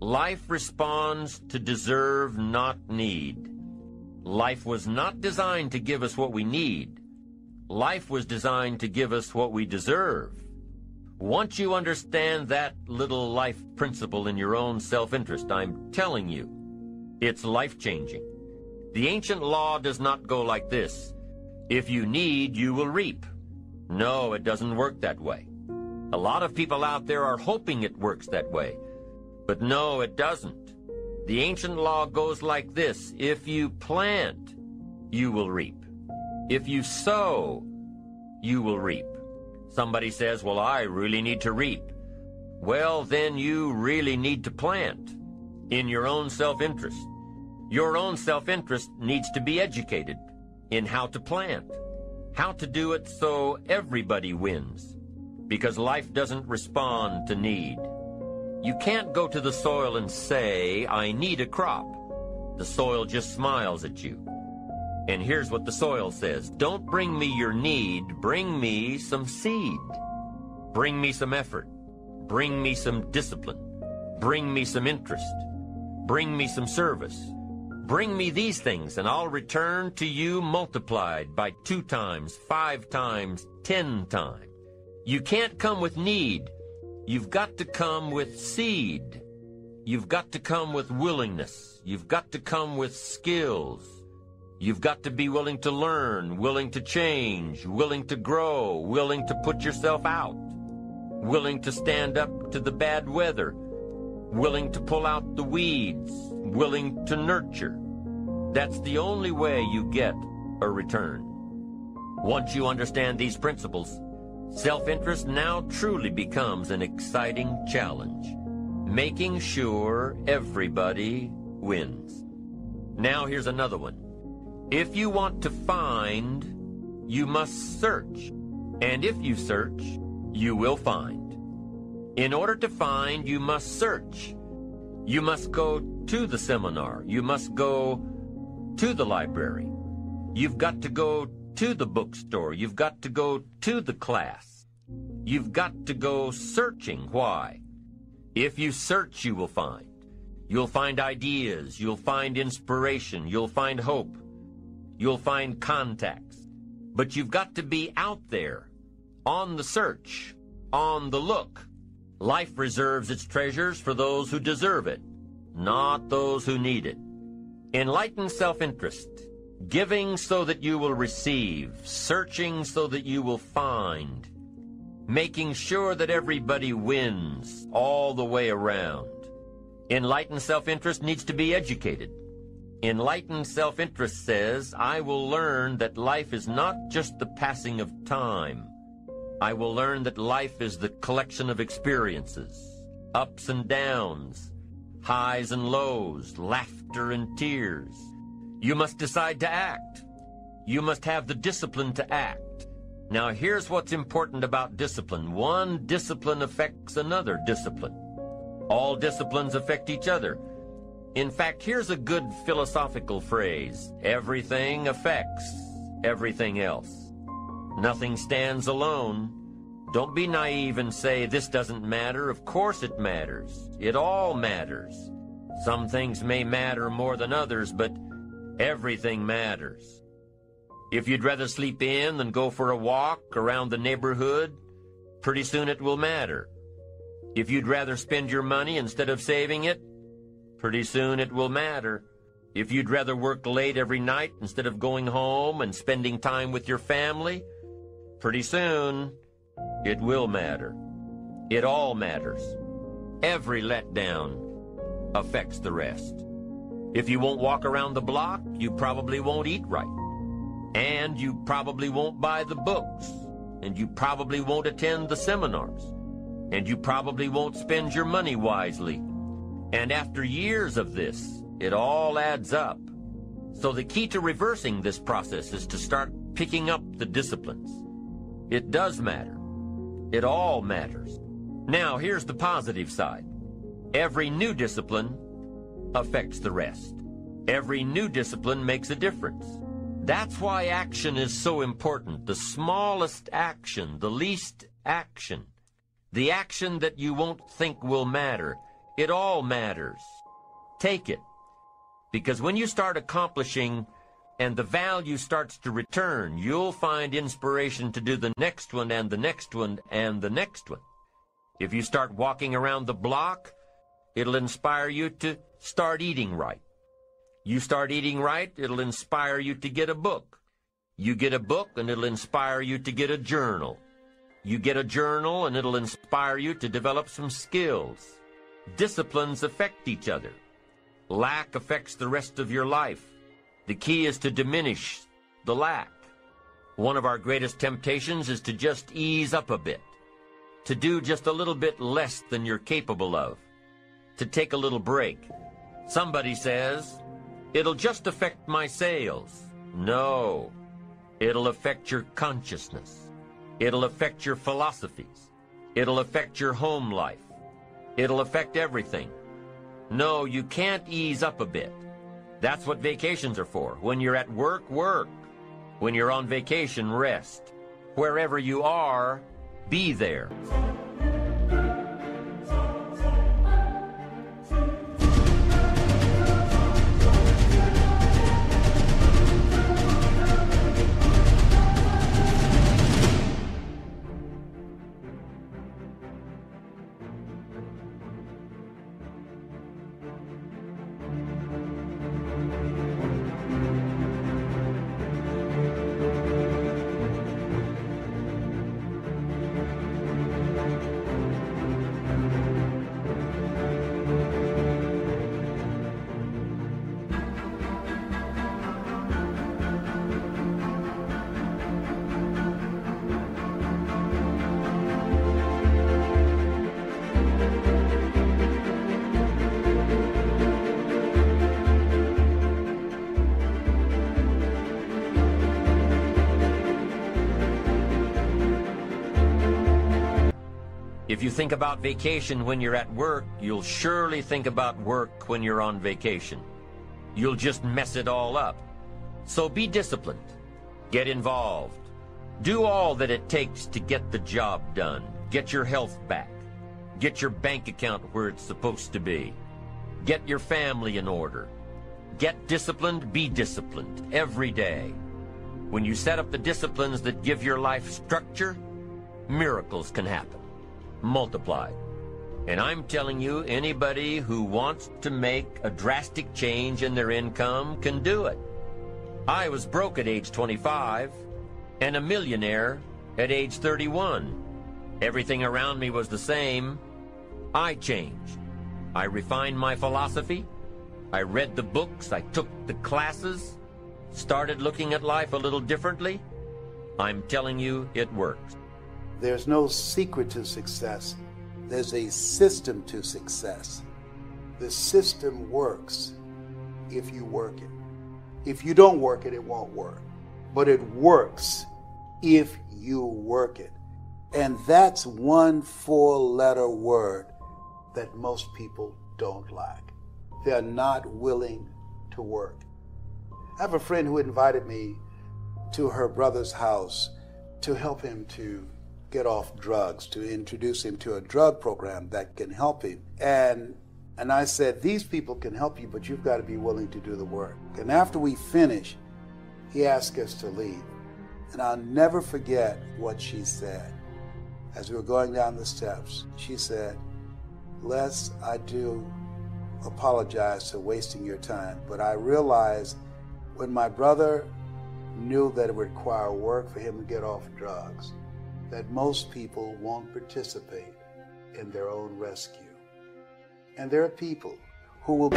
Life responds to deserve, not need. Life was not designed to give us what we need. Life was designed to give us what we deserve. Once you understand that little life principle in your own self-interest, I'm telling you, it's life-changing. The ancient law does not go like this. If you need, you will reap. No, it doesn't work that way. A lot of people out there are hoping it works that way. But no, it doesn't. The ancient law goes like this. If you plant, you will reap. If you sow, you will reap. Somebody says, well, I really need to reap. Well, then you really need to plant in your own self-interest. Your own self-interest needs to be educated in how to plant, how to do it so everybody wins, because life doesn't respond to need. You can't go to the soil and say, I need a crop. The soil just smiles at you. And here's what the soil says. Don't bring me your need, bring me some seed. Bring me some effort. Bring me some discipline. Bring me some interest. Bring me some service. Bring me these things, and I'll return to you multiplied by two times, five times, ten times. You can't come with need. You've got to come with seed. You've got to come with willingness. You've got to come with skills. You've got to be willing to learn, willing to change, willing to grow, willing to put yourself out, willing to stand up to the bad weather, willing to pull out the weeds, willing to nurture. That's the only way you get a return. Once you understand these principles, self-interest now truly becomes an exciting challenge, making sure everybody wins. Now here's another one. If you want to find, you must search. And if you search, you will find. In order to find, you must search. You must go to the seminar. You must go to the library. You've got to go to the bookstore. You've got to go to the class. You've got to go searching. Why? If you search, you will find. You'll find ideas. You'll find inspiration. You'll find hope. You'll find contacts. But you've got to be out there, on the search, on the look. Life reserves its treasures for those who deserve it, not those who need it. Enlightened self-interest, giving so that you will receive, searching so that you will find, making sure that everybody wins all the way around. Enlightened self-interest needs to be educated. Enlightened self-interest says, I will learn that life is not just the passing of time. I will learn that life is the collection of experiences, ups and downs, highs and lows, laughter and tears. You must decide to act. You must have the discipline to act. Now here's what's important about discipline. One discipline affects another discipline. All disciplines affect each other. In fact, here's a good philosophical phrase. Everything affects everything else. Nothing stands alone. Don't be naive and say, this doesn't matter. Of course it matters. It all matters. Some things may matter more than others, but everything matters. If you'd rather sleep in than go for a walk around the neighborhood, pretty soon it will matter. If you'd rather spend your money instead of saving it, Pretty soon it will matter. If you'd rather work late every night instead of going home and spending time with your family, pretty soon it will matter. It all matters. Every letdown affects the rest. If you won't walk around the block, you probably won't eat right. And you probably won't buy the books. And you probably won't attend the seminars. And you probably won't spend your money wisely and after years of this, it all adds up. So the key to reversing this process is to start picking up the disciplines. It does matter. It all matters. Now, here's the positive side. Every new discipline affects the rest. Every new discipline makes a difference. That's why action is so important. The smallest action, the least action, the action that you won't think will matter. It all matters. Take it. Because when you start accomplishing and the value starts to return, you'll find inspiration to do the next one and the next one and the next one. If you start walking around the block, it'll inspire you to start eating right. You start eating right, it'll inspire you to get a book. You get a book and it'll inspire you to get a journal. You get a journal and it'll inspire you to develop some skills. Disciplines affect each other. Lack affects the rest of your life. The key is to diminish the lack. One of our greatest temptations is to just ease up a bit to do just a little bit less than you're capable of, to take a little break. Somebody says, it'll just affect my sales. No, it'll affect your consciousness. It'll affect your philosophies. It'll affect your home life. It'll affect everything. No, you can't ease up a bit. That's what vacations are for. When you're at work, work. When you're on vacation, rest. Wherever you are, be there. If you think about vacation when you're at work, you'll surely think about work when you're on vacation. You'll just mess it all up. So be disciplined. Get involved. Do all that it takes to get the job done. Get your health back. Get your bank account where it's supposed to be. Get your family in order. Get disciplined, be disciplined every day. When you set up the disciplines that give your life structure, miracles can happen multiplied. And I'm telling you, anybody who wants to make a drastic change in their income can do it. I was broke at age 25 and a millionaire at age 31. Everything around me was the same. I changed. I refined my philosophy. I read the books. I took the classes. Started looking at life a little differently. I'm telling you, it works. There's no secret to success. There's a system to success. The system works if you work it. If you don't work it, it won't work. But it works if you work it. And that's one four letter word that most people don't like. They're not willing to work. I have a friend who invited me to her brother's house to help him to get off drugs, to introduce him to a drug program that can help him. And and I said, These people can help you, but you've got to be willing to do the work. And after we finished, he asked us to leave. And I'll never forget what she said. As we were going down the steps, she said, Les, I do apologize for wasting your time, but I realized when my brother knew that it would require work for him to get off drugs, that most people won't participate in their own rescue. And there are people who will. be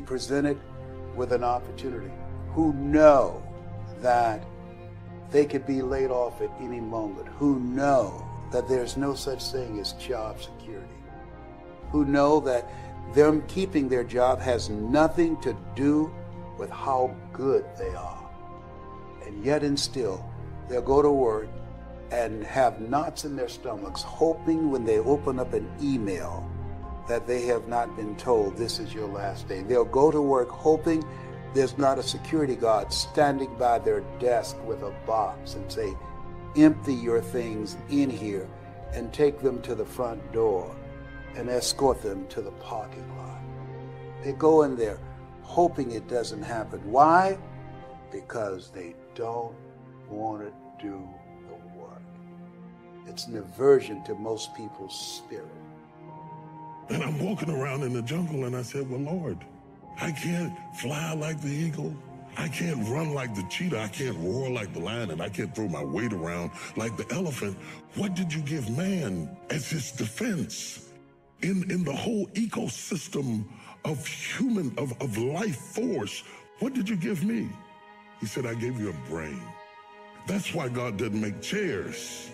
presented with an opportunity, who know that they could be laid off at any moment, who know that there's no such thing as job security, who know that them keeping their job has nothing to do with how good they are. And yet and still, they'll go to work and have knots in their stomachs, hoping when they open up an email that they have not been told this is your last day. They'll go to work hoping there's not a security guard standing by their desk with a box and say, empty your things in here and take them to the front door and escort them to the parking lot. They go in there hoping it doesn't happen. Why? Because they don't want to do the work. It's an aversion to most people's spirit. And I'm walking around in the jungle and I said, Well, Lord, I can't fly like the eagle. I can't run like the cheetah. I can't roar like the lion. And I can't throw my weight around like the elephant. What did you give man as his defense? In, in the whole ecosystem of human, of, of life force, what did you give me? He said, I gave you a brain. That's why God didn't make chairs.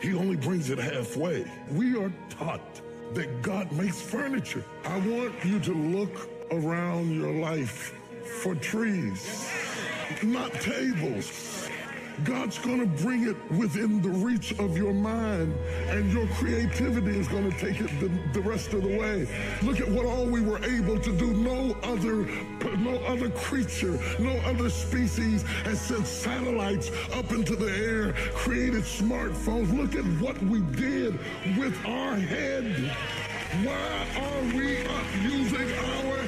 He only brings it halfway. We are taught that God makes furniture. I want you to look around your life for trees, not tables. God's going to bring it within the reach of your mind, and your creativity is going to take it the, the, rest of the way. Look at what all we were able to do. No other, no other creature, no other species has sent satellites up into the air, created smartphones. Look at what we did with our head. Why are we using our